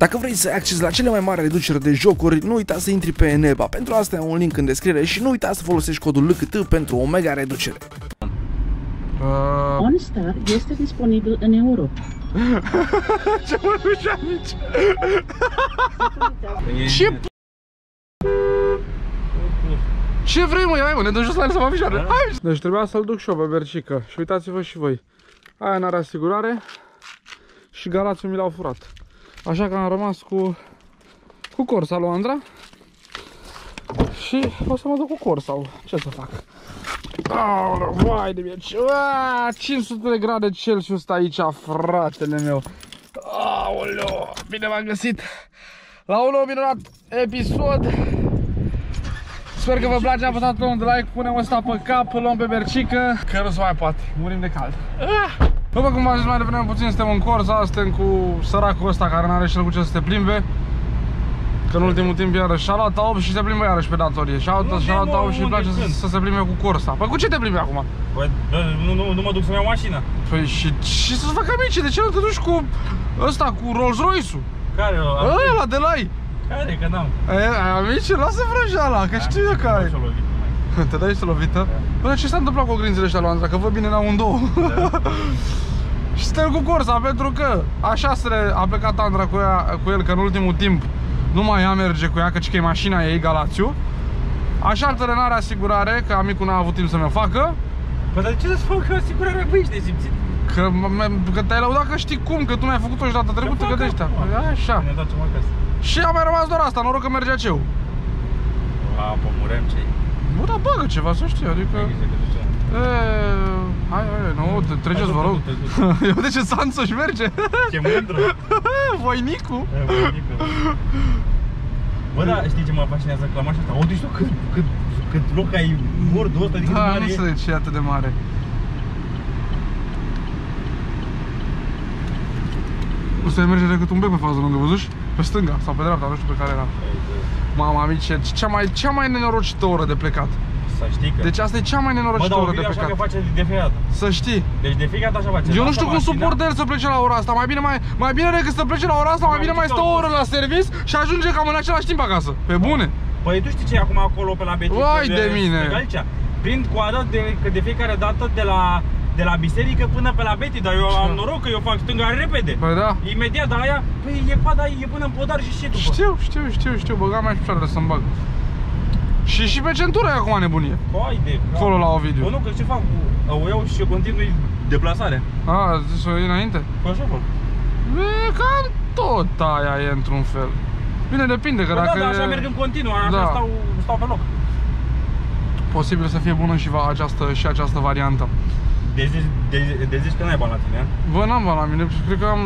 Dacă vrei să ai acces la cele mai mari reduceri de jocuri, nu uita să intri pe Eneba. Pentru asta ai un link în descriere și nu uita să folosești codul LCT pentru o mega reducere. Uh, OnStar este disponibil în Europa. Ce mă duci aici? Ce p- Ce vrei mă, hai mă, ne dăm jos la el să mă picioare. Hai! Deci trebuia să-l duc și eu pe Bercică. Și uitați-vă și voi. Aia n-are asigurare și galațiul mi l-au furat. Așa că am rămas cu cu Corsa lui Andra. Și o să mă duc cu Corsa. Ce să fac? Aoleu, vai de mine, ce... Ua, 500 de grade Celsius aici, fratele meu. Aoleu, bine m-am găsit la un nou minunat episod. Sper că vă place, apăsați pe un like, punem ăsta pe cap, îl luăm pe bercică, că nu se mai poate, murim de cald. Ah! După cum v-am zis mai devreme puțin, suntem în Corza, suntem cu săracul ăsta care n-are și el cu ce să se plimbe. Că în ultimul timp iarăși și-a luat 8 și se plimbă iarăși pe datorie. Și-a luat, și-a luat 8 și îi place să, să se plimbe cu Corsa. Păi cu ce te plimbi acum? Păi, da, nu, nu, nu mă duc să-mi iau mașina. Păi și ce să-ți facă amici? De ce nu te duci cu ăsta, cu Rolls Royce-ul? Care? Ăla de la ei. Care? Că n-am. E, amici, lasă vrăjeala, că știu eu că ai. Și-o lovit. Te dai să lovită? Bă, ce s-a întâmplat cu ogrinzile ăștia lui Andra? Că văd bine la un două. și suntem cu Corsa, pentru că așa se a plecat Andra cu, ea, cu el, că în ultimul timp nu mai ea merge cu ea, căci că e mașina ei, Galațiu. Așa altele n-are asigurare, că amicul n-a avut timp să mi-o facă. Păi, dar de ce să-ți fac asigurarea? Băi, ești nesimțit. Că, m- că te-ai lăudat că știi cum, că tu mi-ai făcut-o și data trecută, că de ăștia. Păi, Așa. Ne întoarcem acasă. Și a mai rămas doar asta, noroc că mergea ceu. A, pomurem ce Bă, dar bagă ceva, să știu, adică... E, hai, hai, nu, te- treceți, vă rog. Eu de ce Sanso și merge? Ce mândru. Voinicu. E, bunică. Bă, da, știi ce mă fascinează clamașa asta? O, deci tu cât, cât, cât loc ai bordul ăsta, adică Da, mare nu e. știu de ce e atât de mare. Nu se merge decât un bec pe fază lângă, văzuși? Pe stânga sau pe dreapta, nu știu pe care era. Mama, amice, cea mai, cea mai nenorocită oră de plecat. Să știi că... Deci asta e cea mai Bă, nenorocită dar oră de Ovidiu așa că plecat. face de fiecare dată. Să știi. Deci de fiecare dată așa face. Eu nu Lasă știu cum mașina, suport el să plece la ora asta. Mai bine, mai, mai bine decât să plece la ora asta, mai bine mai stă o oră la service și ajunge cam în același timp acasă. Pe bune. Păi tu știi ce e acum acolo pe la Betis? Vai pe- de mine! pe Galcea? Prind coadă de, că de fiecare dată de la, de la biserică până pe la Beti, dar eu am noroc că eu fac stânga repede. Păi da. Imediat, dar aia, păi e coada, e până în podar și ce după. Știu, știu, știu, știu, băga mai și picioarele să-mi bag. Și și pe centură e acum nebunie. Hai de... Acolo la Ovidiu. Bă, nu, că ce fac? O iau și eu continui deplasarea. A, zis-o înainte? Păi așa fac. E, cam tot aia e într-un fel. Bine, depinde, că Păi dacă da, dar așa e merg în continuu, așa Da. stau, stau pe loc. posibil să fie bună și, va, această, și această variantă. Deci, deci, deci, deci zici că n-ai bani la tine, a? Bă, n-am bani la mine, cred că am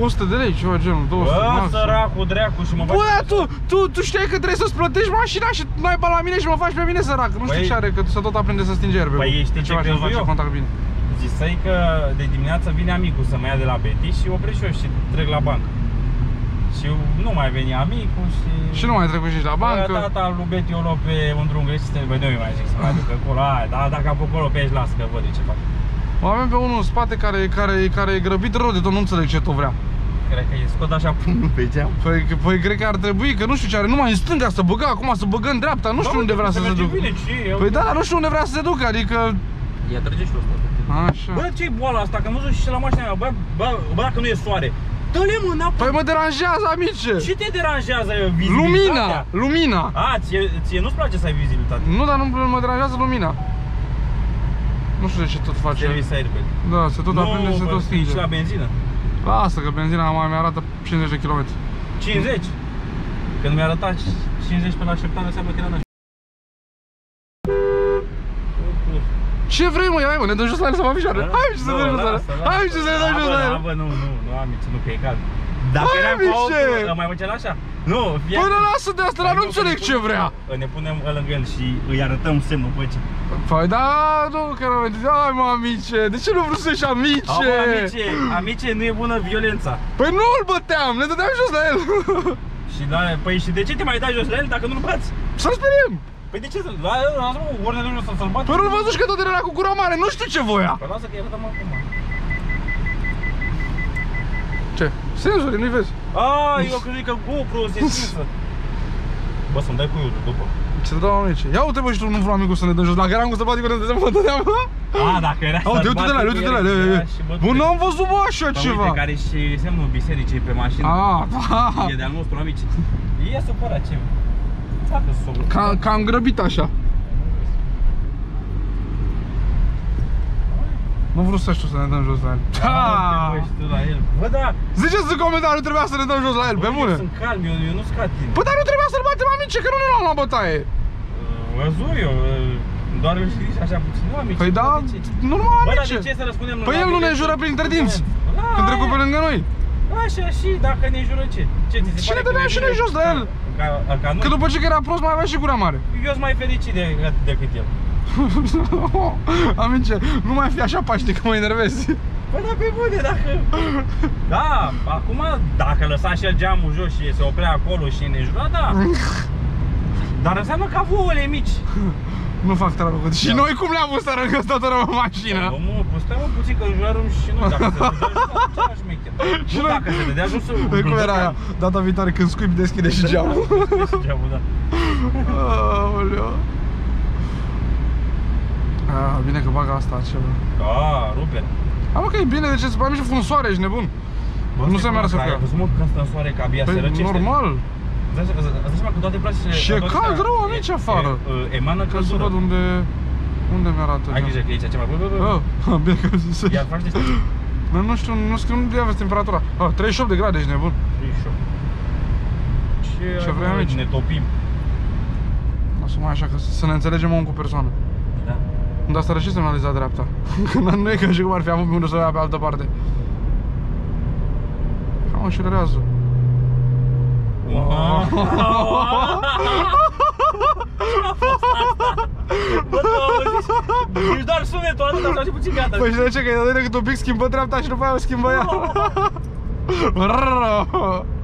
100 de lei, ceva genul, 200 Bă, maxim. săracu, dracu și mă faci... Bă, dar tu, tu, tu știai că trebuie să-ți plătești mașina și nu ai bani la mine și mă faci pe mine sărac. Nu știu Păi- ce are, că să tot aprinde să stinge erbe. Păi, știi ce ceva crezut face eu? contact bine. Zisai că de dimineață vine amicul să mă ia de la Betty și opresc și eu și trec la bancă. Și nu mai veni amicul și... Și nu mai trecut și la bancă. Bă, tata lui Betty o luă pe un drum greșit și bă, nu mai zic să mai duc acolo. Hai, da, dacă am pe acolo pe aici, las că văd eu ce fac. O avem pe unul în spate care, care, care e grăbit rău de tot, nu înțeleg ce tot vrea. Cred că e scot așa pumnul pe geam. Păi, păi cred că ar trebui, că nu știu ce are, numai în stânga să băga, acum să băgă în dreapta, nu știu Da, unde uite, vrea să se merge ducă. Bine, ce e? Păi da, nu știu unde vrea să se ducă, adică... Ia trage și ăsta. Așa. Bă, ce-i boala asta? Că am văzut și la mașina mea, bă, bă, bă, dacă nu e soare. Dă-le mă înapoi. Păi mă deranjează, amice! Ce te deranjează vizibilitatea? Lumina! Lumina! A, ție, ție nu-ți place să ai vizibilitate? Nu, dar nu mă deranjează lumina. Nu știu de ce tot face. Service airbag. Da, se tot aprinde, se bă, tot și stinge. la benzină. Lasă că benzina mai mi-arată 50 de km. 50. Când mi-a arătat 50 pe la șeptare, înseamnă că era naș. Ce vrei mă, hai mă, ne dăm jos la el să mă picioare. Hai ce să ne dăm jos la el. Hai ce să ne dăm jos la el. Bă, nu, nu, nu am nici, nu, că e cald. Dacă Hai, eram cu Mișe! auto, mai făceam așa? Nu, fie Păi lasă de asta, dar nu înțeleg ce vrea. Ne punem lângă el și îi arătăm semnul păcii. Păi da, nu, că nu Hai mă, amice, de ce nu vreau să ieși Au, amice? bă, amice, amice, nu e bună violența. Păi nu îl băteam, ne dădeam jos la el. Și da, păi și de ce te mai dai jos la el dacă nu-l bați? Să-l speriem. Păi de ce să-l... La, lasă mă, ori ne duci să- să-l bați? Păi nu-l văzuși că tot era cu gura mare, nu știu ce voia. Păi lasă că i arătăm acum. Ce? Senzorii, nu-i vezi? A, eu cred că GoPro se stinsă. Bă, să-mi dai cu eu după. Ce dau amici? Ia uite bă și tu nu vreau amicul să ne dăm jos. Dacă eram cu săpaticul ne dăm dădeam. A, dacă era Au, uite de la, uite de la. Bă, nu am văzut bă așa ceva. care și semnul bisericii pe mașină. Ah, da. E de-al nostru, amici. E supărat ce. Facă somnul. Ca, ca am grăbit așa. Nu vreau să știu să ne dăm jos la el. Da! Bă, și tu la el. Bă, da! Ziceți în comentariu, trebuia să ne dăm jos la el, pe Bă, bune. Eu sunt calm, eu, eu nu-s ca tine. Păi dar nu trebuia să-l batem amice, că nu ne luam la bătaie. Văzut eu, uh, doar îl știți așa puțin. Nu, amici. Păi da, bă, de ce? normal Bă, dar amice. de ce să răspundem Păi la el nu ne bilet? jură printre dinți. Da, Când trecut pe aia. lângă noi. Așa și dacă ne jură ce? Ce ți se Și pare ne că dădeam și noi bine? jos la el. Ca, ca nu. Că după ce că era prost mai avea și gura mare. Eu sunt mai fericit de, decât el. Amice, nu mai fi așa paște că mă enervezi. Păi da, pe bune, dacă... Da, acum, dacă lăsa și el geamul jos și se oprea acolo și ne jura, da. Dar înseamnă că a ouăle mici. Nu fac treabă cu Și noi cum le-am pus să arăngă tot în mașină? Omul, păi stai mă puțin că jurăm și noi dacă se dădea jos, același șmecher. Și Nu noi- dacă se dădea jos, Păi cum era aia? Data viitoare când scuip deschide și geamul. Și geamul, da. Aoleu. Ah, bine că bag asta ceva. Da, rupe. Am că e bine, de ce să mai și fun soare, ești nebun? Nu se meargă să Ai fie. văzut mă când stă în soare că abia se Păi răcește? normal. Îți dai- îți dai seama că toate plasticele... Și e toate cald astea rău, amici, e- afară. e- e- Emană Că să văd căldură. unde... Unde mi-arată? Ai grijă că e aici ceva. Bă, bă, bă. Oh, bine că zis. Iar faci de Dar nu știu, nu știu, nu aveți temperatura. Ah, 38 de grade, ești nebun. 38. Ce, Ce ai, vrei, bă, amici? Ne topim. Lasă mai așa, că să ne înțelegem om cu persoană. Da. Dar asta și semnaliza dreapta. Că nu e ca și cum ar fi avut pe unde să o ia pe altă parte. Cam accelerează. Bă, tu auziți? Deci doar sunetul atât, așa și puțin gata. Păi și de ce? Că e de cât un pic schimbă dreapta și după aia o schimbă ea. Brrr.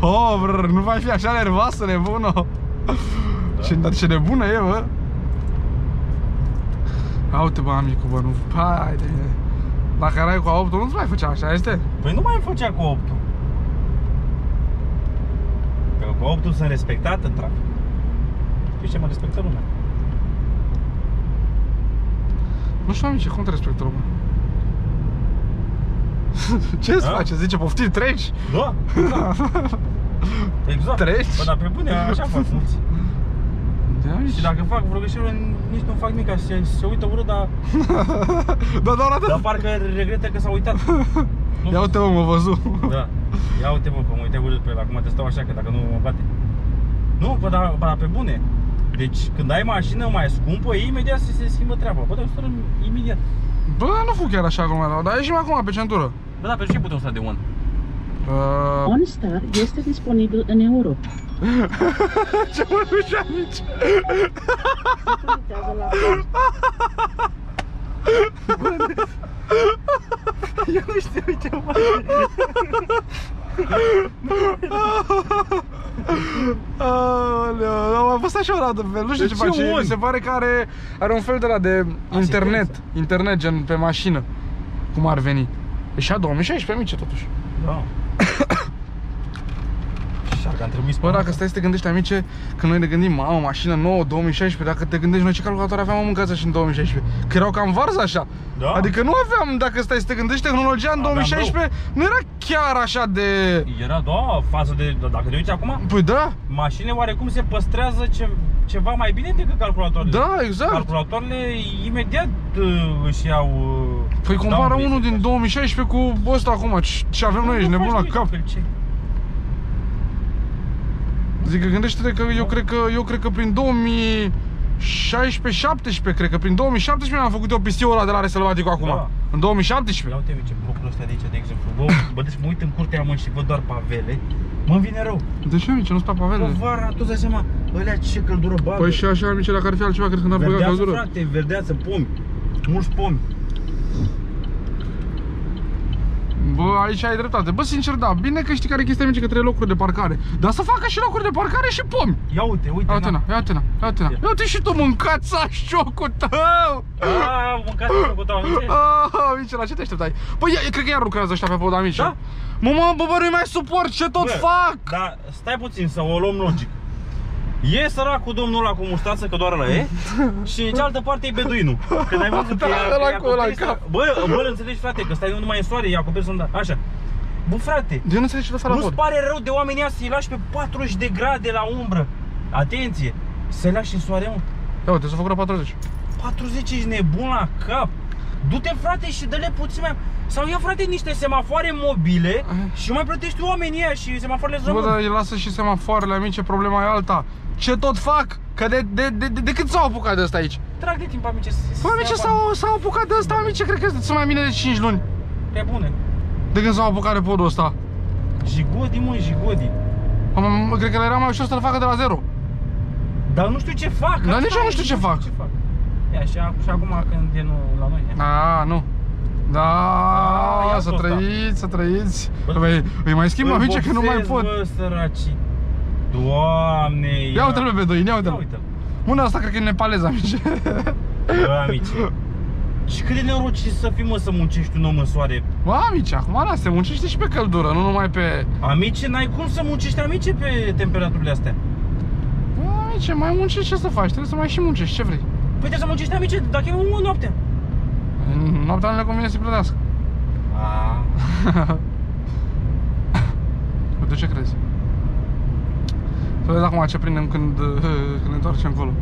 Oh, brr, nu mai fi așa nervoasă, nebună. Ce, dar ce nebună e, bă. Ia uite, bă, amicul, bă, nu... Hai de mine. Dacă erai cu a 8 nu-ți mai făcea așa, este? Păi nu mai făcea cu 8 Că cu 8 sunt respectat în trafic. Știi ce mă respectă lumea? Nu știu, amice, cum te respectă lumea? Ce îți Da? face? Zice, poftim, treci? Da, exact. Exact. Treci? Bă, dar pe bune, așa fac mulți. De aici. Și dacă fac vreo greșeală, nici nu fac nimic, se, se uită urât, dar, Da, doar atât. dar parcă regretă că s-a uitat. Nu Ia uite, mă, mă văzut. Da. Ia uite mă, că mă uitai urât pe el, acum te stau așa, că dacă nu mă bate. Nu, bă, dar, bă, dar pe bune. Deci când ai mașină mai scumpă, imediat se, se schimbă treaba. Bă, dar stăm imediat. Bă, nu fu chiar așa cum era, dar ieșim acum pe centură. Bă, dar pe ce butonul ăsta de on? Uh, OnStar este disponibil în Europa. ce mă duci amici? Conectează la Eu nu știu ce mă. Aoleu, am fost așa o dată pe el, nu știu De ce ce face, ori? mi se pare că are, are un fel de la de internet, secvență. internet gen pe mașină, cum ar veni. E și a 2016 mice totuși. Da. Și dacă am trebuit Bă, dacă stai să te gândești, amice, când noi ne gândim, mamă, mașină nouă, 2016, dacă te gândești, noi ce calculator aveam în casă și în 2016? Că erau cam varză așa. Da. Adică nu aveam, dacă stai să te gândești, tehnologia în Aveam 2016 nu era chiar așa de... Era, da, față de, dacă te uiți acum, Păi da, mașinile oarecum se păstrează ce, ceva mai bine decât calculatoarele. da, exact. Calculatoarele imediat uh, își iau... Uh, Păi compara downgrade, unul să din zic 2016 cu ăsta acum, ce- ce avem noi, așa. ești Nu nebun faci la nimic, cap. pe ce? Zic că gândește-te că eu cred că, eu cred că prin 2016-17, cred că prin 2017 am făcut eu pistiul ăla de la Resălbatic acum. Da. În 2017. Ia uite ce blocul ăsta de aici, de exemplu. Bă, bă, deci mă uit în curtea mă și văd doar pavele. Mă vine rău. De ce, mici? Nu-ți pe Bă, pavelele? vara, tu îți dai seama, ălea ce căldură bagă. Păi și așa, mici, dacă ar fi altceva, cred că n-ar băga Verdeață, căldură. frate, verdeață, pomi. Mulți pomi. Bă, aici ai dreptate. Bă, sincer, da, bine că știi care e chestia mică că trei locuri de parcare. Dar să facă și locuri de parcare și pomi. Ia uite, uite. Ia uite, na, ia uite, na, ia uite, na. Ia uite și tu mâncați șocul tău! Ah, mâncați cu tău, amice. Oh, Mice, la ce te așteptai? Păi, ia- cred că iar lucrează ăștia pe pod, amice. Da? Mă, mă, bă, bă, nu mai suport ce tot Bă, fac! Dar stai puțin să o luăm logic. E săracul domnul ăla cu mustață, că doar ăla e Și în cealaltă parte e beduinul Când ai văzut că Da, e- ăla e cu ăla în acoperit cap. să- Bă, bă, îl înțelegi frate, că stai nu numai în soare, e acoperit să Așa Bă frate, Eu nu înțeleg ce fac la nu-ți pod. pare rău de oamenii ăia să-i lași pe 40 de grade la umbră Atenție, să-i lași în soare, mă Ia uite, s-a făcut la 40. 40 ești nebun la cap Du-te frate și dă-le puțin mai Sau ia frate niște semafoare mobile Și mai plătești oamenii ăia și semafoarele Bă, rămân dar îi lasă și semafoarele, amice, problema e alta. Ce tot fac? Că de, de, de, de, de cât s-au apucat de ăsta aici? Trag de timp, amice Bă, amice, s-au, s-au apucat de ăsta, amice, cred că sunt mai bine de 5 luni. Pe bune De când s-au apucat de podul ăsta. Jigodi, mă, jigodi Am, am- cred că le era mai ușor să-l facă de la zero. Dar nu știu ce fac Dar asta nici eu nu e, știu ce fac. Ia, și, ac- și acum când e nu la noi A, nu. Da, ia să tot asta. trăiți, să trăiți. Bă, Păi, îi mai schimb, Îl amice, că nu mai boxez, pot. Bă, săraci Doamne Ia uite-l pe Beduin, ia Ia uite-l. uite-l Mâna asta cred că e nepalez, amice. Bă, amici Și cât de neroci să fii, mă, să muncești un om în soare Bă, amice, acum da, se muncește și pe căldură, nu numai pe... Amice, n-ai cum să muncești, amice, pe temperaturile astea Bă, amice, mai muncești, ce să faci? Trebuie să mai și muncești, ce vrei? Păi trebuie să muncești, amice, dacă e o noapte În Noaptea nu le convine să plătească. Ah. Bă, tu ce crezi? Să vezi acum ce prindem când, când ne întoarcem încolo.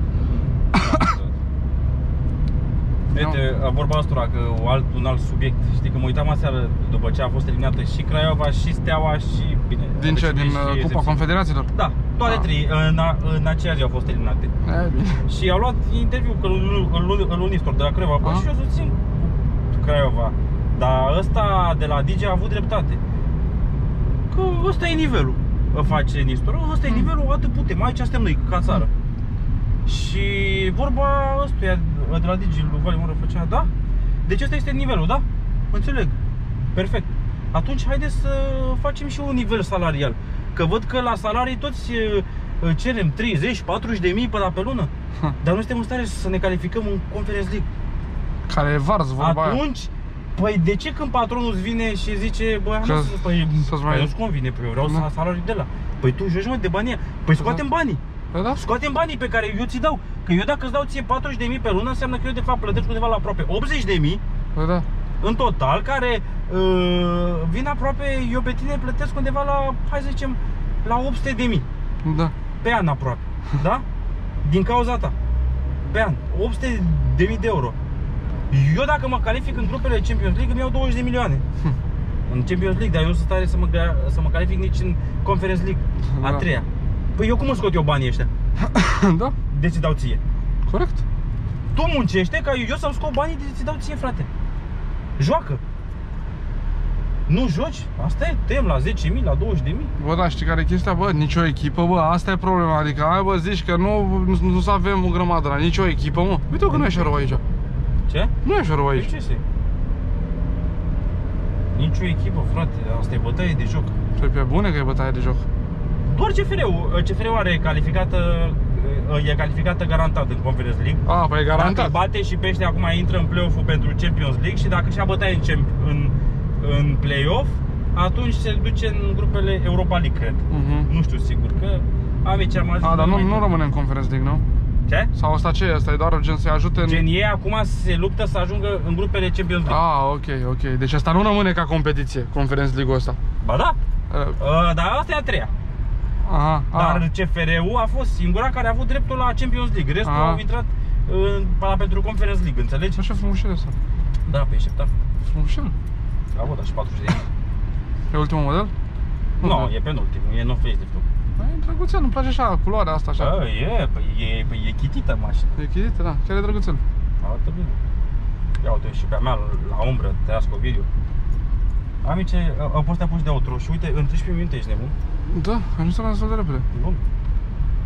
Uite, vorba asta că o alt, un alt subiect Știi că mă uitam aseară după ce a fost eliminată și Craiova și Steaua și bine Din ce? Obișnuit Din și uh, Cupa Excepție. Confederațiilor? Da, toate Da. trei în, a, în aceeași zi au fost eliminate E, bine. Și au luat interviu că îl, îl, îl unistor de la Craiova Bă, Aha. și eu susțin Craiova Dar ăsta de la Digi a avut dreptate Că ăsta e nivelul Îl face Nistor, ăsta e Mm. nivelul, atât putem, aici suntem noi, ca țară Și vorba ăstuia de la Digi, lui Vali Moră făcea, da? Deci ăsta este nivelul, da? Înțeleg, perfect Atunci haideți să facem și un nivel salarial Că văd că la salarii toți e, e, cerem 30, 40 de mii pe la pe lună Ha. Dar nu suntem în stare să ne calificăm în Conference League Care e vars, vorba aia. Atunci, păi de ce când patronul îți vine și zice Băi, am Că să, păi, să-ți păi mai- nu-ți convine, păi eu vreau Da. să salariul de la Păi tu joci mă de banii ăia. Păi scoatem banii Păi da? Scoatem banii pe care eu ți dau Că eu dacă îți dau ție 40 de mii pe lună Înseamnă că eu de fapt plătesc undeva la aproape 80 de mii Păi da. în total, care uh, vin aproape, eu pe tine plătesc undeva la, hai să zicem, la 800 de mii Da. pe an aproape, da? Din cauza ta, pe an, 800 de mii de euro. Eu dacă mă calific în grupele Champions League îmi iau 20 de milioane în Champions League, dar eu nu sunt stare să mă, gra- să mă calific nici în Conference League, a Da. treia. Păi eu cum îmi scot eu banii ăștia? da? De ți dau ție. Corect. Tu muncește ca eu să-mi scot banii de ți dau ție, frate. Joacă. Nu joci? Asta e, tem la 10.000, la 20.000. Bă, da, știi care e chestia? Bă, nicio echipă, bă, asta e problema. Adică, hai bă, zici că nu, nu, nu să avem o grămadă la nicio echipă, mă. Uite că nu e așa rău aici. Ce? Nu e așa rău Păi aici. ce să Nici o echipă, frate, asta e bătaie de joc. Păi pe bune că e bătaie de joc. Doar CFR-ul, CFR-ul are calificată, e calificată garantat în Conference League. A, păi e Dacă garantat. îi bate și pește acum intră în play-off-ul pentru Champions League și dacă și-a bătaie în, champ- în, în play-off, atunci se duce în grupele Europa League, cred. Mhm. Nu știu sigur, că amici am ajuns A, dar nu, mai nu tare. rămâne în Conference League, nu? Ce? Sau asta ce e? Asta e doar gen să-i ajute în... Gen ei acum se luptă să ajungă în grupele Champions League. A, ok, ok. Deci asta nu rămâne ca competiție, Conference League-ul ăsta. Ba da, Uh, uh, dar asta e a treia. Aha, Dar a, CFR-ul a fost singura care a avut dreptul la Champions League. Restul Aha. au intrat în, la pentru Conference League, înțelegi? așa frumușel ăsta. Da, pe șeptar. Frumușel. A avut și 40 de ani. E ultimul model? Nu, da. no, e penultimul, e no facelift-ul. Păi, E drăguțel, îmi place așa, culoarea asta așa. Da, e, păi e, păi e chitită mașina. E chidită, da, chiar e drăguțel. Arată bine. Ia uite și pe a mea, la umbră, tăiască Ovidiu. Amice, au fost apuși de outro și uite, în 13 minute ești nebun. Da, ajuns la destul de repede. Bun.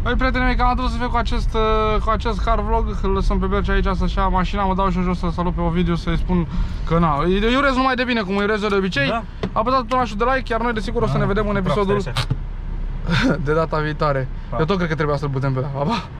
Băi, prietenii mei, cam atât o să fie cu acest, uh, cu acest car vlog. Îl lăsăm pe Berce aici să-și ia mașina, mă dau și jos să salut pe Ovidiu să-i spun că na, îi îi urez numai de bine, cum îi urez eu de obicei. Da. apăsați butonul de like, iar noi desigur o să ne vedem în Praf, episodul stai așa. de data viitoare. Pa. Eu tot cred că trebuia să-l putem pe ăla. Pa, pa.